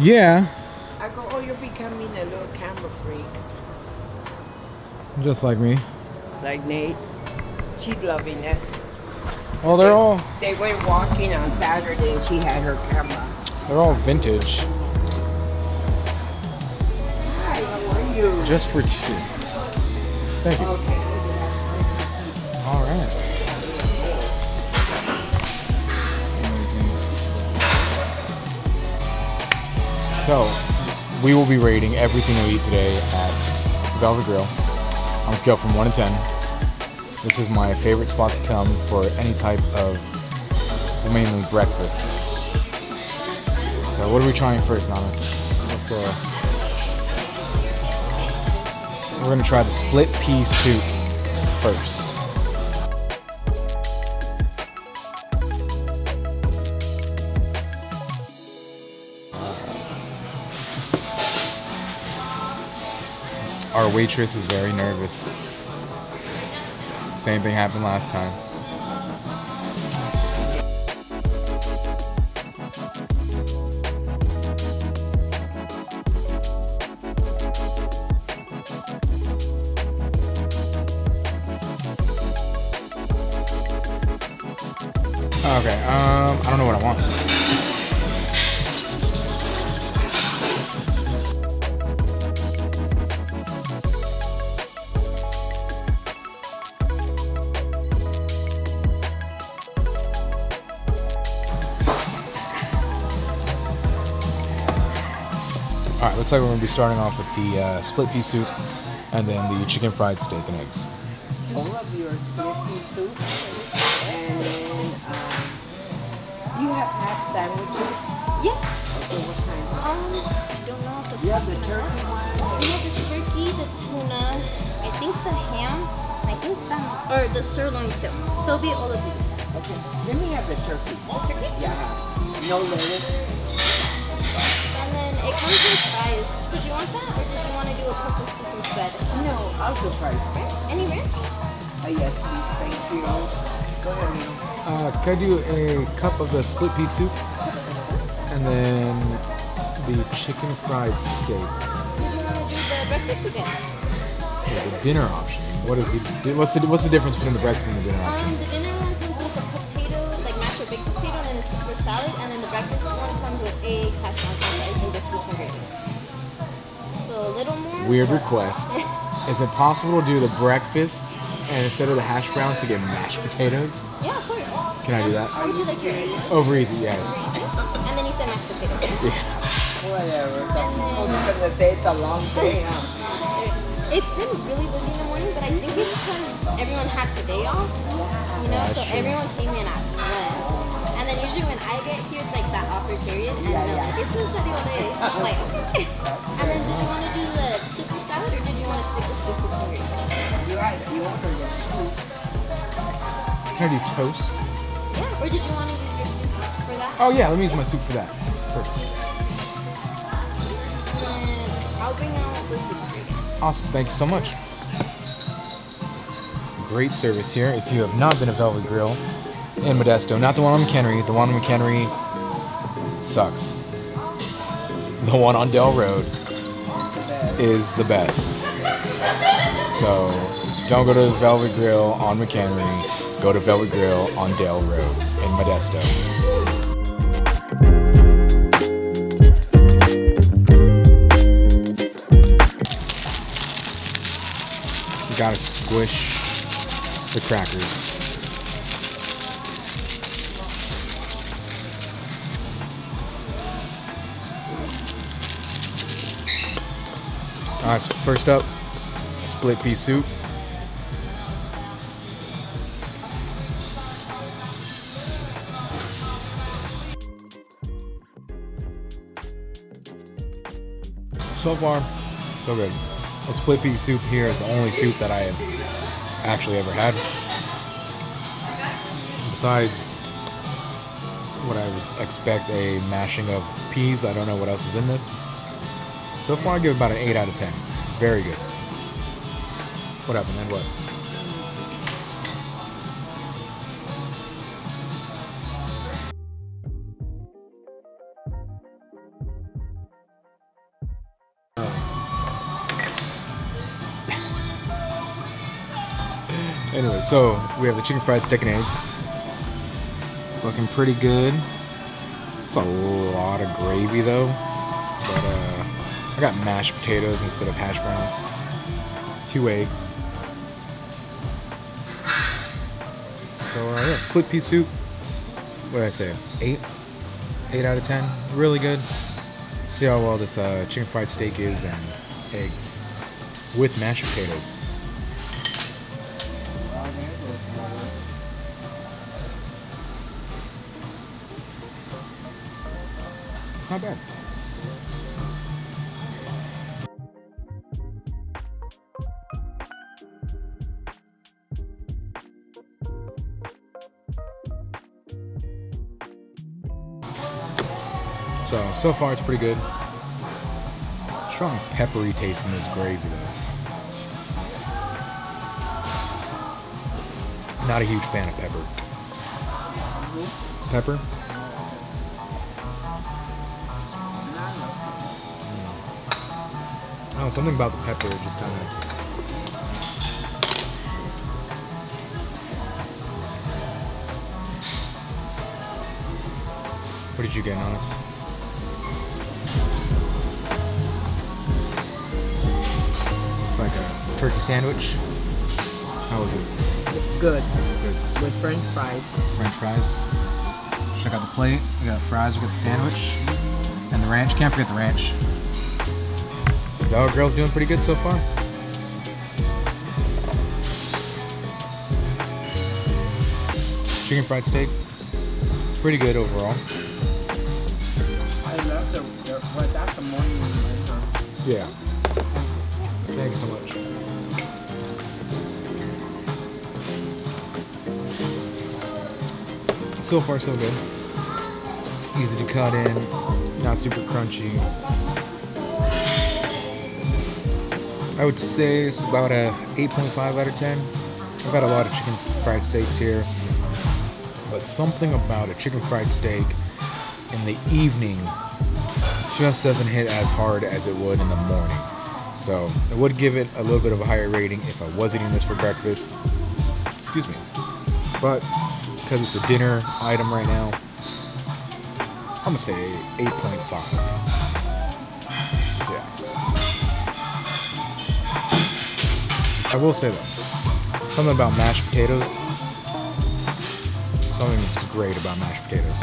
Yeah, I go, oh, you're becoming a little camera freak. just like me. Like Nate. She's loving it. Well, they're all They went walking on Saturday and she had her camera. they're all vintage, Hi, how are you? just for two. Thank you. Okay. All right. So, we will be rating everything we eat today at Velvet Grill on a scale from 1 to 10. This is my favorite spot to come for any type of mainly breakfast. So, what are we trying first, Namas? Uh, we're to try the split pea soup first. Our waitress is very nervous. Same thing happened last time. Looks like we're gonna be starting off with the uh, split pea soup and then the chicken fried steak and eggs. All of your split pea soup. And then, um, do you have half sandwiches? Yeah. Okay, what kind? Um, I don't know if the You have the turkey one? We have the turkey, the tuna, I think the ham, I think the or the sirloin too. So it'll be all of these. Okay, let me have the turkey. The turkey? Yeah. No lettuce. And it comes with fries. Did you want that, or did you want to do a purple soup instead? No, I'll do fries. Ranch? Any ranch? Uh, yes, please. Thank you. Go ahead, Leo. Uh, could I do a cup of the split pea soup and then the chicken fried steak? Did you want to do the breakfast or dinner? The dinner option. What is the what's the what's the difference between the breakfast and the dinner Um, option? the dinner one comes with a potato, like mashed or baked potato, and then a super salad, and then the breakfast one comes with eggs, hash browns, french fries, and biscuits and gravy. So a little more. Weird request. Is it possible to do the breakfast and instead of the hash browns to get mashed potatoes? Yeah, of course. Can I do that? Or would you like your eggs? Over easy, yes. And then you said mashed potatoes. Yeah. Whatever. I'm gonna say it's a long day. It's been really busy in the morning, but I think it's because everyone had today off. You know, so everyone came in. And then usually when I get here, it's like that awkward period, and Yeah, they're yeah. like, it's been study all day. So I'm like, okay. And then did you want to do the super salad, or did you want to stick with biscuits and gravy? You, had- you ordered the soup. Can I do toast? Yeah. Or did you want to use your soup for that? Oh yeah, let me use my soup for that. Perfect. And I'll bring out the soup for. Awesome. Thank you so much. Great service here. If you have not been a Velvet Grill in Modesto, not the one on McHenry, the one on McHenry sucks. The one on Dale Road is the best. So don't go to Velvet Grill on McHenry. Go to Velvet Grill on Dale Road in Modesto. Gotta squish the crackers. Alright, so first up, split pea soup. So far, so good. A split pea soup here is the only soup that I have actually ever had. Besides what I would expect a mashing of peas, I don't know what else is in this. So far, I give about an 8 out of 10. Very good. What happened then? What? anyway, so we have the chicken fried steak and eggs. Looking pretty good. It's a lot of gravy though. I got mashed potatoes instead of hash browns. Two eggs. So uh, yeah, split pea soup. What did I say? Eight? Eight out of ten. Really good. See how well this uh, chicken fried steak is and eggs with mashed potatoes. Not bad. So, so far it's pretty good. Strong peppery taste in this gravy though. Not a huge fan of pepper. Pepper? Hmm. Oh, something about the pepper just kind of. What did you get on turkey sandwich. How was it? Good. Good. With French fries. French fries. Check out the plate. We got fries, we got the sandwich, and the ranch. Can't forget the ranch. Dollar Grill's doing pretty good so far. Chicken fried steak, pretty good overall. I love the, the well, that's a morning. Yeah. Thank you so much. So far, so good. Easy to cut in, not super crunchy. I would say it's about a 8.5 out of 10. I've had a lot of chicken fried steaks here, but something about a chicken fried steak in the evening just doesn't hit as hard as it would in the morning. So I would give it a little bit of a higher rating if I was eating this for breakfast. Excuse me. But because it's a dinner item right now, I'm gonna say 8.5. Yeah. I will say though, something about mashed potatoes. Something that's great about mashed potatoes.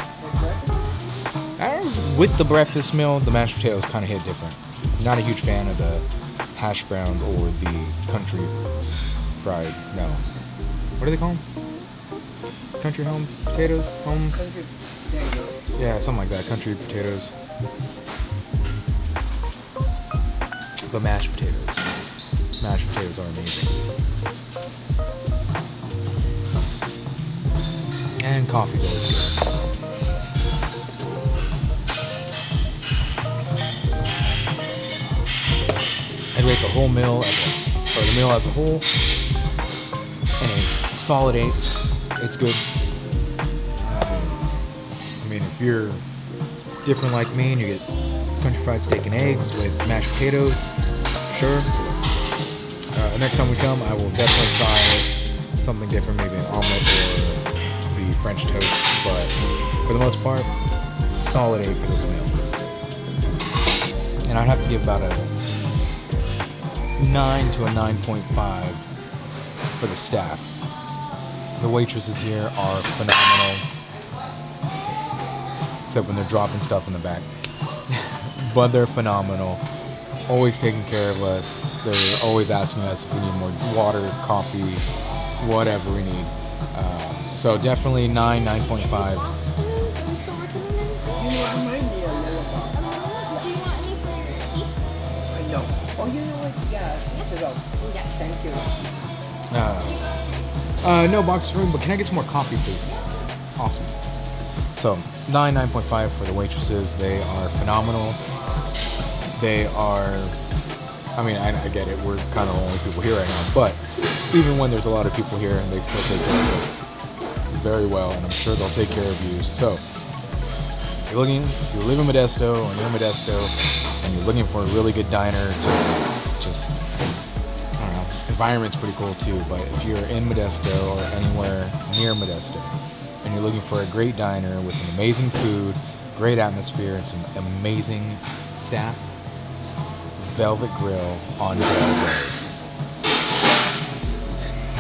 With the breakfast meal, the mashed potatoes kind of hit different. Not a huge fan of the hash browns or the country fried. No, what do they call them? Country home potatoes, home. Yeah, something like that. Country potatoes. But mashed potatoes. Mashed potatoes are amazing. And coffee's always good. I'd rate the whole meal as a, or the meal as a whole and a solid eight. It's good. Um, I mean, if you're different like me and you get country fried steak and eggs with mashed potatoes, sure. Uh, next time we come, I will definitely try something different, maybe an omelet or the French toast. But for the most part, solid eight for this meal. And I'd have to give about a nine to a nine point five for the staff. The waitresses here are phenomenal except when they're dropping stuff in the back. but they're phenomenal. Always taking care of us. They're always asking us if we need more water, coffee, whatever we need. Um, so definitely 9, 9.5. Who's still working on it? You know, I might need a little bit. Do you want any for your tea? I know. Oh, you know what? Yeah, to go. Yeah. Thank you. Uh, uh, no box room, but can I get some more coffee, please? Awesome. So, 9, 9.5 for the waitresses. They are phenomenal. They are, I mean, I, I get it, we're kind of the only people here right now, but even when there's a lot of people here, and they still take care of us very well, and I'm sure they'll take care of you. So, if you're looking, if you live in Modesto or near Modesto, and you're looking for a really good diner to just, environment's pretty cool too. But if you're in Modesto or anywhere near Modesto, and you're looking for a great diner with some amazing food, great atmosphere, and some amazing staff, Velvet Grill on Dale Road.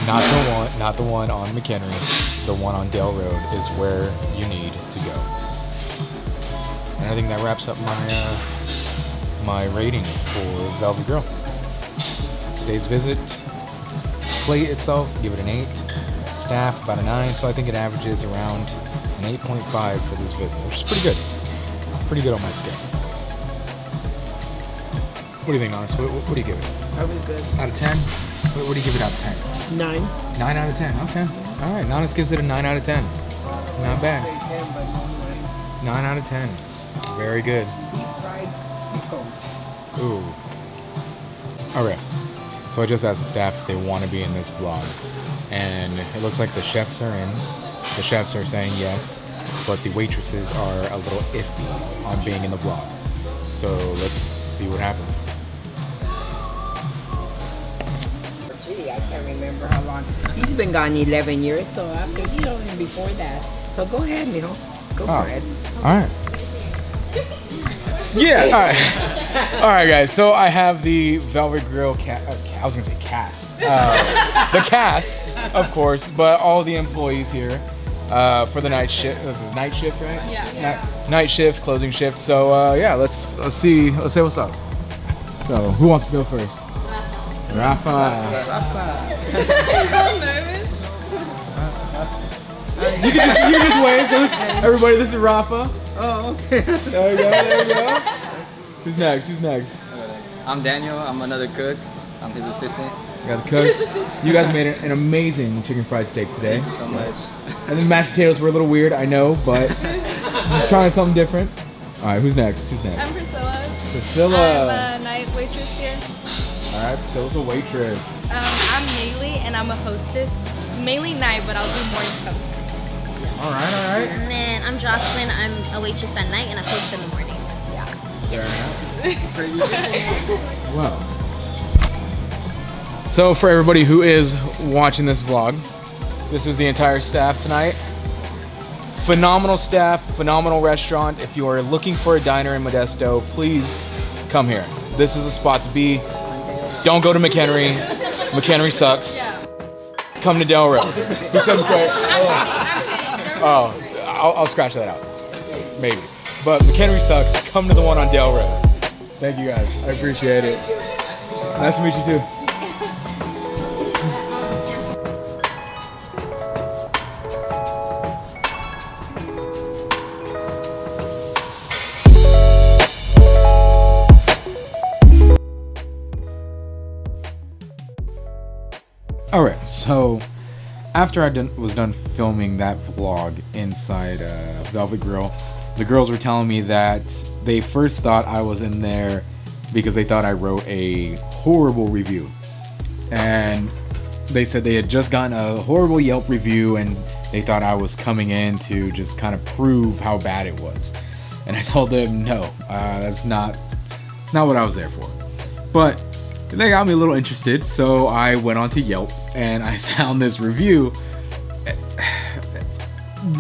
Not the one, not the one on McHenry. The one on Dale Road is where you need to go. And I think that wraps up my uh, my rating for Velvet Grill. Today's visit, plate itself, give it an eight. Staff about a nine, so I think it averages around an 8.5 for this visit, which is pretty good. Pretty good on my scale. What do you think, Honest? What, what, what do you give it? That was good. Out of 10? What, what do you give it out of 10? Nine. 9 out of 10. Okay. All right. Nonus gives it a 9 out of 10. Not bad. Say 10, but nine. out of 10. Very good. Deep fried pickles. Ooh. All right. So I just asked the staff if they want to be in this vlog. And it looks like the chefs are in. The chefs are saying yes, but the waitresses are a little iffy on being in the vlog. So let's see what happens. Gee, I can't remember how long. He's been gone 11 years, so after, you know, and before that. So go ahead, Mijo. Go Oh. for it. All right. Yeah. All right. All right, guys. So I have the Velvet Grill ca- uh, ca- I was gonna say cast. Uh, the cast, of course, but all the employees here uh, for the night shift. This is night shift, right? Yeah. Night, night shift, closing shift. So uh, yeah, let's let's see. Let's say what's up. So who wants to go first? Rafa. You can just, you can just wave. So this, everybody, this is Rafa. Oh, okay. There we go. There we go. Who's next? Who's next? I'm Daniel. I'm another cook. I'm his assistant. We got the cooks. You guys made an amazing chicken fried steak today. Thank you so much. And the mashed potatoes were a little weird, I know, but just trying something different. All right, who's next? Who's next? I'm? Priscilla. Priscilla. I'm a night waitress here. All right, Priscilla's a waitress. Um, I'm Maylee and I'm a hostess. Mainly night, but I'll do morning sometimes. All right, all right. And then I'm Jocelyn. I'm a waitress at night and a host in the morning. Fair enough. Well. So for everybody who is watching this vlog, this is the entire staff tonight. Phenomenal staff, phenomenal restaurant. If you are looking for a diner in Modesto, please come here. This is the spot to be. Don't go to McHenry. McHenry sucks. Come to Dale Road. He said McHenry. Oh, I'll, I'll scratch that out. Maybe. But McHenry sucks. Come to the one on Dale Road. Thank you guys. I appreciate it. Nice to meet you too. All right, so after I done, was done filming that vlog inside uh, Velvet Grill, the girls were telling me that they first thought I was in there because they thought I wrote a horrible review. And they said they had just gotten a horrible Yelp review and they thought I was coming in to just kind of prove how bad it was. And I told them, no, uh, that's not, that's not what I was there for. But they got me a little interested, so I went on to Yelp and I found this review.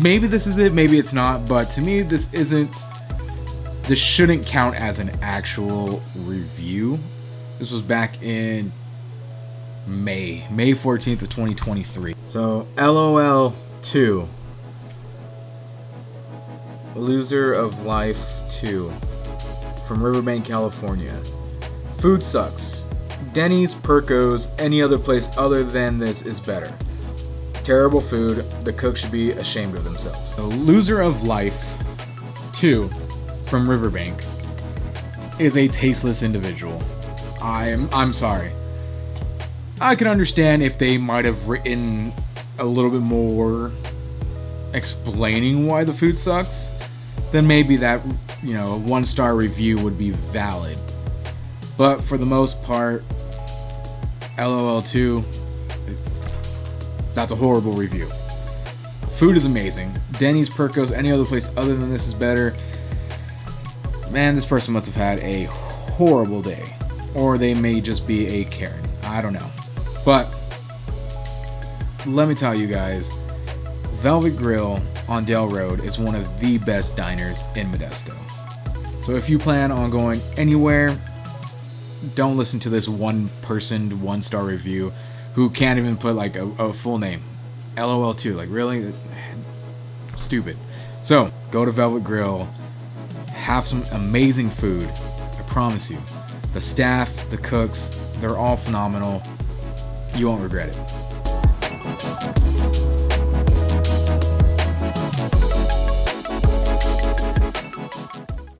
Maybe this is it, maybe it's not, but to me, this isn't. This shouldn't count as an actual review. This was back in May, May 14th of 2023. So, LOL 2. Loser of Life 2. From Riverbank, California. Food sucks. Denny's, Perko's, any other place other than this is better. Terrible food. The cook should be ashamed of themselves. The Loser of Life 2 from Riverbank is a tasteless individual. I'm I'm sorry. I can understand if they might have written a little bit more explaining why the food sucks, then maybe that, you know, a one star review would be valid. But for the most part, LOL2, that's a horrible review. Food is amazing. Denny's, Perko's, any other place other than this is better. Man, this person must have had a horrible day. Or they may just be a Karen. I don't know. But let me tell you guys, Velvet Grill on Dale Road is one of the best diners in Modesto. So if you plan on going anywhere, don't listen to this one person one star review who can't even put like a, a full name. LOL too. Like really stupid. So go to Velvet Grill, have some amazing food. I promise you. The staff, the cooks, they're all phenomenal. You won't regret it.